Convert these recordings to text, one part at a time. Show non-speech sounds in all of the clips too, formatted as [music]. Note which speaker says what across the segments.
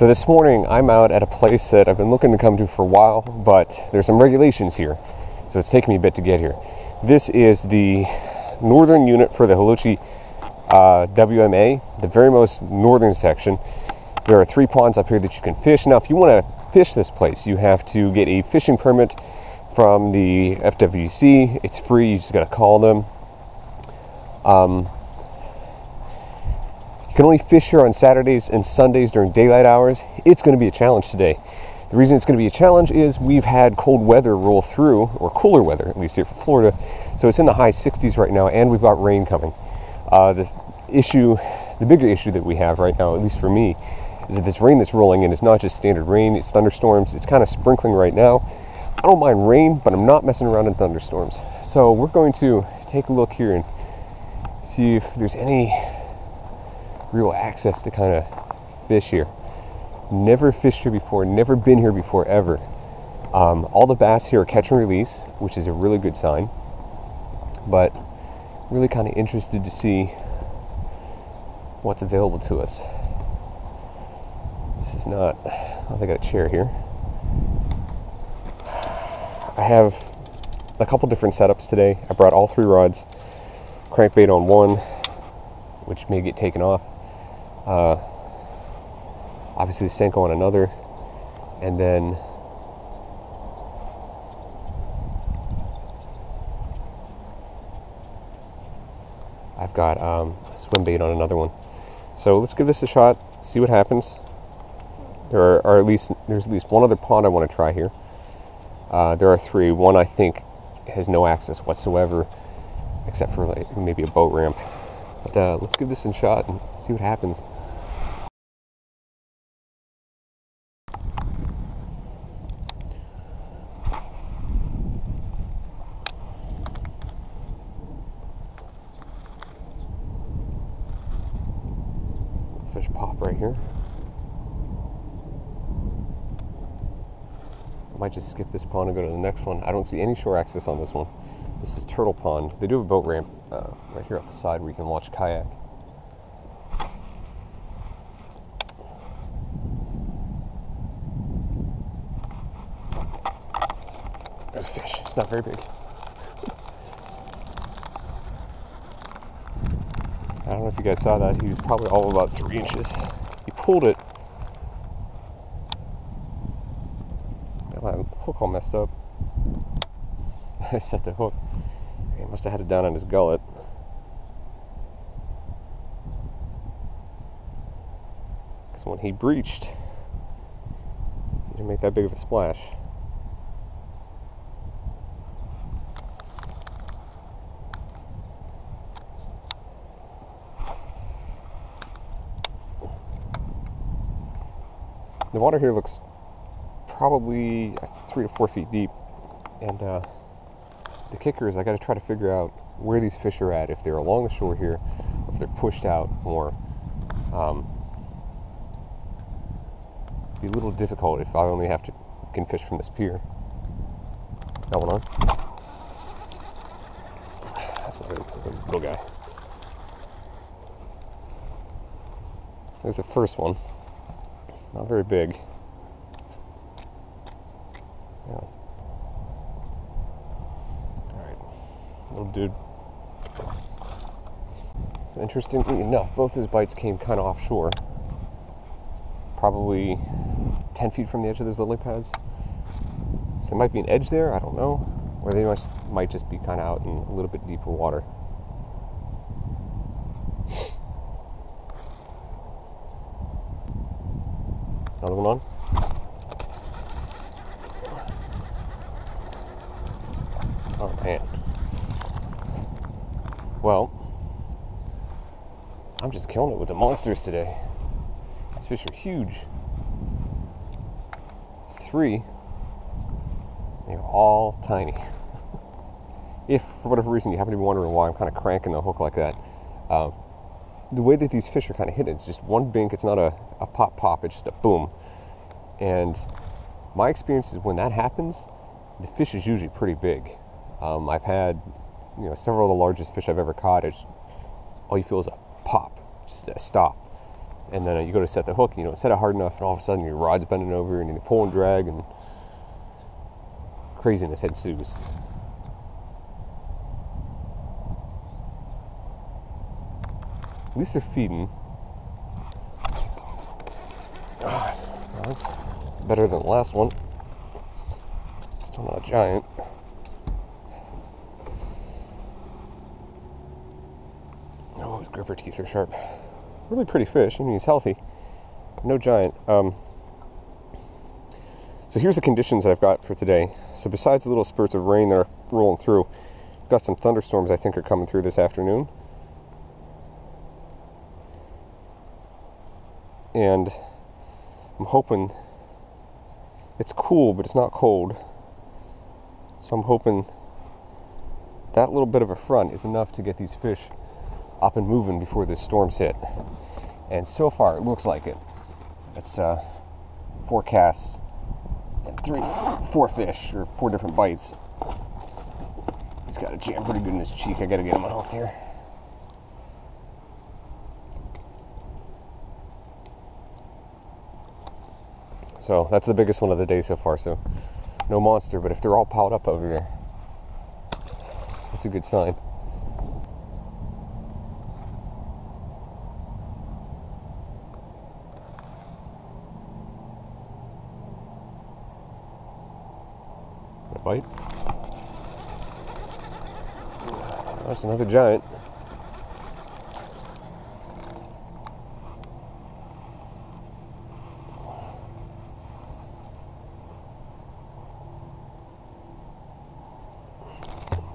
Speaker 1: So this morning I'm out at a place that I've been looking to come to for a while, but there's some regulations here, so it's taken me a bit to get here. This is the northern unit for the Hilochee uh, WMA, the very most northern section. There are three ponds up here that you can fish. Now, if you want to fish this place, you have to get a fishing permit from the FWC. It's free. You just got to call them. Um, you can only fish here on Saturdays and Sundays during daylight hours. It's going to be a challenge today. The reason it's going to be a challenge is we've had cold weather roll through, or cooler weather, at least here for Florida. So it's in the high 60s right now, and we've got rain coming. Uh, the issue, the bigger issue that we have right now, at least for me, is that this rain that's rolling in is not just standard rain, it's thunderstorms. It's kind of sprinkling right now. I don't mind rain, but I'm not messing around in thunderstorms. So we're going to take a look here and see if there's any real access to kind of fish here. Never fished here before, never been here before ever. Um, all the bass here are catch and release, which is a really good sign. But really kind of interested to see what's available to us. This is not, oh, they got a chair here. I have a couple different setups today. I brought all three rods, crankbait on one, which may get taken off. Uh, obviously the Senko on another, and then I've got um, swim bait on another one. So let's give this a shot, see what happens. There are, are at least there's at least one other pond I want to try here. Uh, there are three. One I think has no access whatsoever, except for like maybe a boat ramp. But uh, let's give this a shot and see what happens. Fish pop right here. I might just skip this pond and go to the next one. I don't see any shore access on this one. This is Turtle Pond. They do have a boat ramp uh, right here off the side where you can watch kayak. There's a fish. It's not very big. I don't know if you guys saw that. He was probably all about three inches. He pulled it. Got my hook all messed up. [laughs] I set the hook. Must have had it down on his gullet. Because when he breached, he didn't make that big of a splash. The water here looks probably three to four feet deep, and uh, the kicker is I got to try to figure out where these fish are at. If they're along the shore here, if they're pushed out more. Um, be a little difficult if I only have to can fish from this pier. That one on. That's a little guy. So there's the first one. Not very big. Yeah. Little dude. So interestingly enough, both his bites came kind of offshore. Probably 10 feet from the edge of those lily pads. So there might be an edge there, I don't know. Or they must, might just be kind of out in a little bit deeper water. Another one on. Oh man. Well, I'm just killing it with the monsters today. These fish are huge. It's three. They're all tiny. [laughs] if for whatever reason you happen to be wondering why I'm kind of cranking the hook like that, um, the way that these fish are kind of hidden, it's just one bink. It's not a, a pop pop. It's just a boom. And my experience is when that happens, the fish is usually pretty big. Um, I've had, you know, several of the largest fish I've ever caught. It's all you feel is a just stop, and then uh, you go to set the hook and you don't set it hard enough, and all of a sudden your rod's bending over and you pull and drag, and craziness ensues. At least they're feeding. Oh, that's better than the last one. Still not a giant. Oh, his gripper teeth are sharp. Really pretty fish. I mean, he's healthy. No giant. Um, so here's the conditions I've got for today. So besides the little spurts of rain that are rolling through, got some thunderstorms I think are coming through this afternoon. And I'm hoping it's cool, but it's not cold. So I'm hoping that little bit of a front is enough to get these fish up and moving before the storms hit. And so far, it looks like it. It's uh, four casts and three, four fish or four different bites. He's got a jam pretty good in his cheek. I gotta get him unhooked here. So that's the biggest one of the day so far. So no monster, but if they're all piled up over there, that's a good sign. Bite. That's another giant.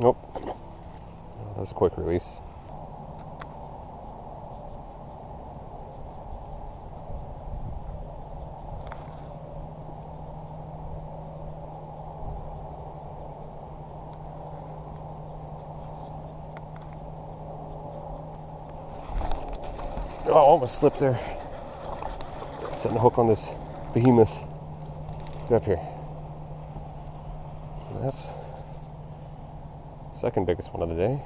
Speaker 1: Nope. That was a quick release. Oh, almost slipped there. Setting a hook on this behemoth. Get up here. That's second biggest one of the day.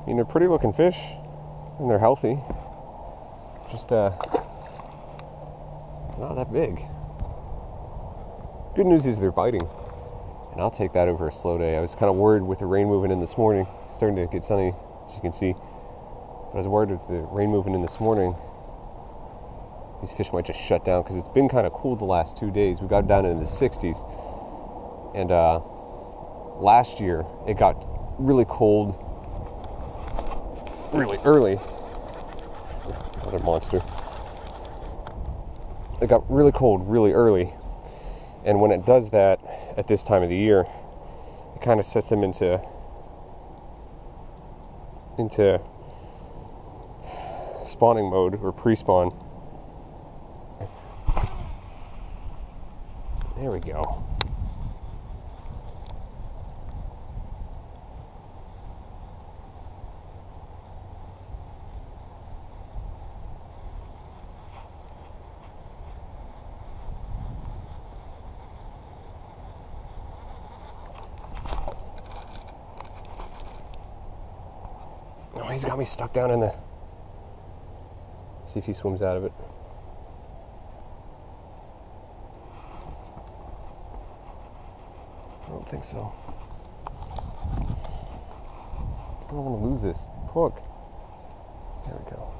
Speaker 1: I mean, they're pretty looking fish, and they're healthy. Just uh, not that big. Good news is they're biting, and I'll take that over a slow day. I was kind of worried with the rain moving in this morning. It's starting to get sunny, as you can see. But I was worried with the rain moving in this morning these fish might just shut down because it's been kind of cool the last two days. We got down into the 60s, and uh, last year it got really cold really early. Another monster. It got really cold really early, and when it does that at this time of the year, it kind of sets them into into spawning mode or pre-spawn There we go. Oh, he's got me stuck down in the. See if he swims out of it. I don't think so. I don't want to lose this hook. There we go.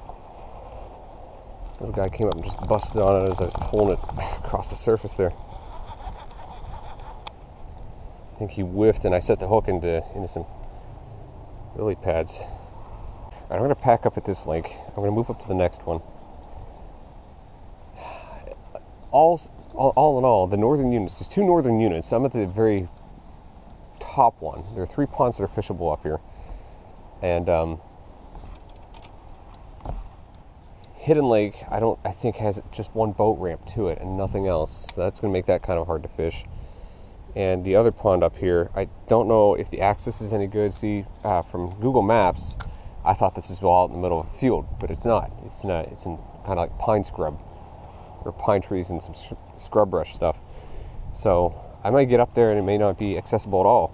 Speaker 1: Little guy came up and just busted on it as I was pulling it [laughs] across the surface there. I think he whiffed and I set the hook into into some lily pads. I'm going to pack up at this lake. I'm going to move up to the next one. All, all, all in all, the northern units, there's two northern units. I'm at the very top one. There are three ponds that are fishable up here. And um, Hidden Lake, I don't, I think has just one boat ramp to it and nothing else. So that's going to make that kind of hard to fish. And the other pond up here, I don't know if the access is any good. See, uh, from Google Maps, I thought this is all out in the middle of a field, but it's not. It's not. It's in kind of like pine scrub or pine trees and some scrub brush stuff. So I might get up there and it may not be accessible at all.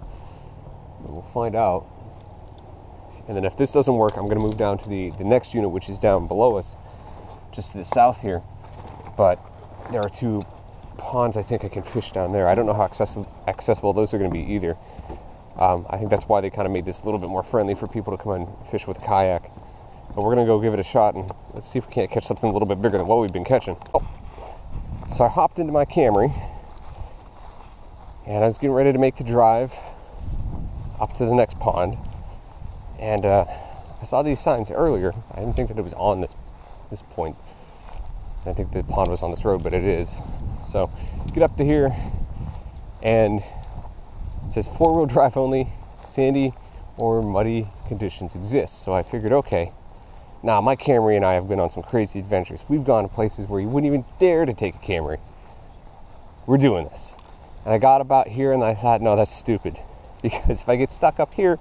Speaker 1: We'll find out. And then if this doesn't work, I'm going to move down to the, the next unit, which is down below us, just to the south here. But there are two ponds I think I can fish down there. I don't know how accessible those are going to be either. Um, I think that's why they kind of made this a little bit more friendly for people to come and fish with a kayak. But we're going to go give it a shot and let's see if we can't catch something a little bit bigger than what we've been catching. Oh. So I hopped into my Camry and I was getting ready to make the drive up to the next pond. And uh, I saw these signs earlier. I didn't think that it was on this this point. I think the pond was on this road, but it is. So get up to here, and it says four wheel drive only, sandy or muddy conditions exist. So I figured, okay, now my Camry and I have been on some crazy adventures. We've gone to places where you wouldn't even dare to take a Camry. We're doing this. And I got about here and I thought, no, that's stupid. [laughs] Because if I get stuck up here,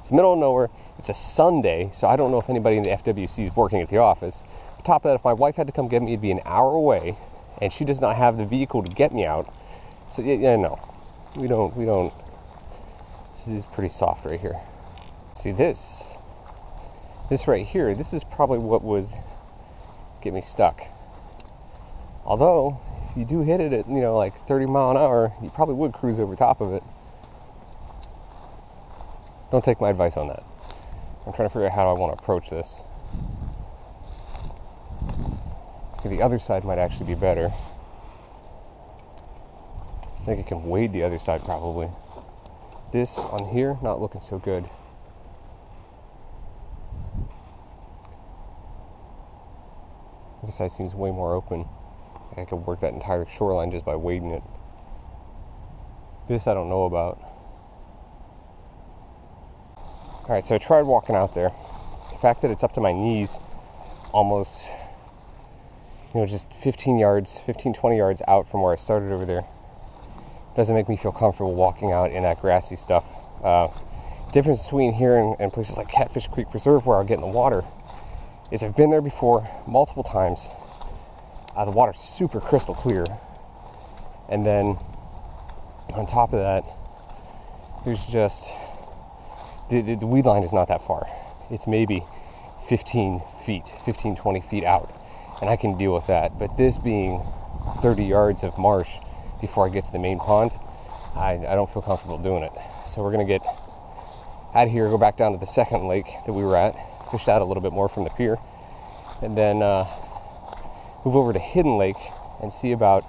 Speaker 1: it's middle of nowhere. It's a Sunday, so I don't know if anybody in the FWC is working at the office. On top of that, if my wife had to come get me, it'd be an hour away, and she does not have the vehicle to get me out. So yeah, yeah no, we don't, we don't. This is pretty soft right here. See this, this right here. This is probably what would get me stuck. Although, if you do hit it at you know like 30 mile an hour, you probably would cruise over top of it. Don't take my advice on that. I'm trying to figure out how I want to approach this. the other side might actually be better. I think I can wade the other side probably. This on here, not looking so good. This side seems way more open. I could work that entire shoreline just by wading it. This I don't know about. All right, so I tried walking out there. The fact that it's up to my knees almost, you know, just 15 yards, 15, 20 yards out from where I started over there doesn't make me feel comfortable walking out in that grassy stuff. Uh, difference between here and, and, places like Catfish Creek Preserve where I'll get in the water is I've been there before multiple times. Uh, the water's super crystal clear. And then on top of that, there's just the, the, the weed line is not that far. It's maybe 15 feet, 15, 20 feet out, and I can deal with that. But this being 30 yards of marsh before I get to the main pond, I, I don't feel comfortable doing it. So we're gonna get out of here, go back down to the second lake that we were at, fish out a little bit more from the pier, and then uh, move over to Hidden Lake and see about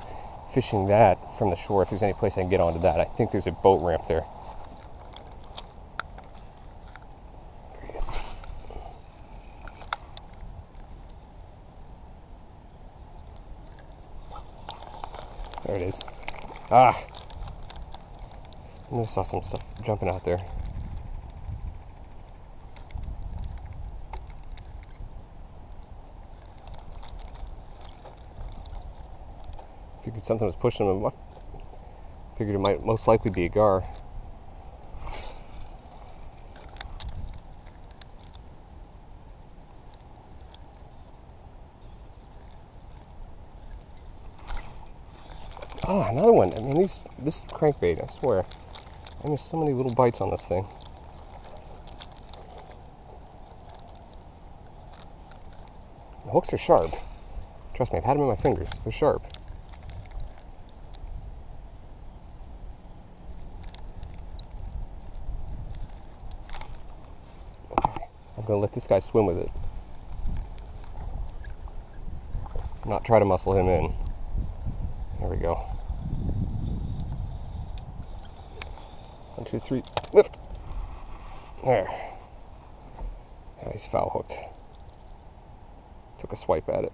Speaker 1: fishing that from the shore if there's any place I can get onto that. I think there's a boat ramp there. There it is. Ah! I saw some stuff jumping out there. Figured something was pushing them. Up figured it might most likely be a gar. Oh, another one. I mean, these this crankbait. I swear. And there's so many little bites on this thing. The hooks are sharp. Trust me, I've had them in my fingers. They're sharp. Okay, I'm gonna let this guy swim with it. Not try to muscle him in. There we go. One, two, three, lift. There. Yeah, he's foul hooked. Took a swipe at it.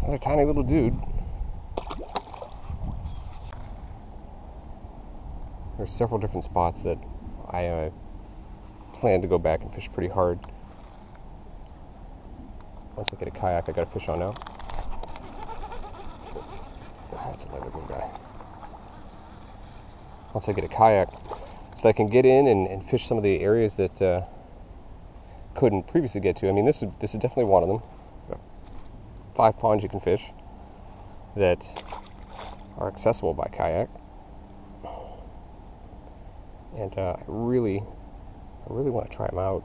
Speaker 1: Another tiny little dude. There's several different spots that I uh, plan to go back and fish pretty hard. Once I get a kayak, I got to fish on now. That's another good guy. Once I get a kayak, so I can get in and, and fish some of the areas that uh, couldn't previously get to. I mean, this is this is definitely one of them. Five ponds you can fish that are accessible by kayak. And uh, I really, I really want to try them out.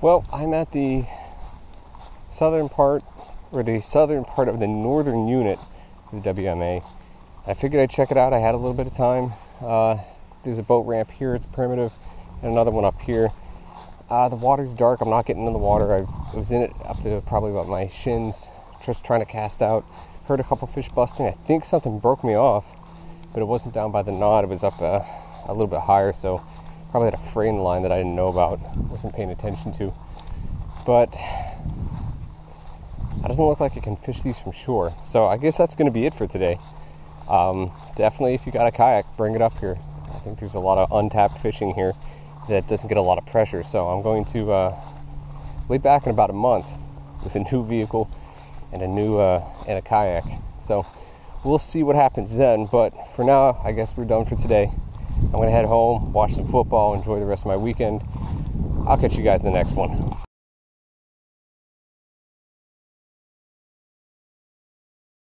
Speaker 1: Well, I'm at the southern part, or the southern part of the northern unit of the WMA. I figured I'd check it out. I had a little bit of time. Uh, there's a boat ramp here, it's primitive, and another one up here. Uh, the water's dark. I'm not getting in the water. I was in it up to probably about my shins, just trying to cast out. Heard a couple fish busting. I think something broke me off, but it wasn't down by the knot. It was up uh, a little bit higher, so probably had a the line that I didn't know about, wasn't paying attention to. But it doesn't look like I can fish these from shore. So I guess that's going to be it for today. Um, definitely, if you got a kayak, bring it up here. I think there's a lot of untapped fishing here that doesn't get a lot of pressure. So I'm going to uh, back in about a month with a new vehicle and a new uh, and a kayak. So we'll see what happens then. But for now, I guess we're done for today. I'm gonna head home, watch some football, enjoy the rest of my weekend. I'll catch you guys in the next one.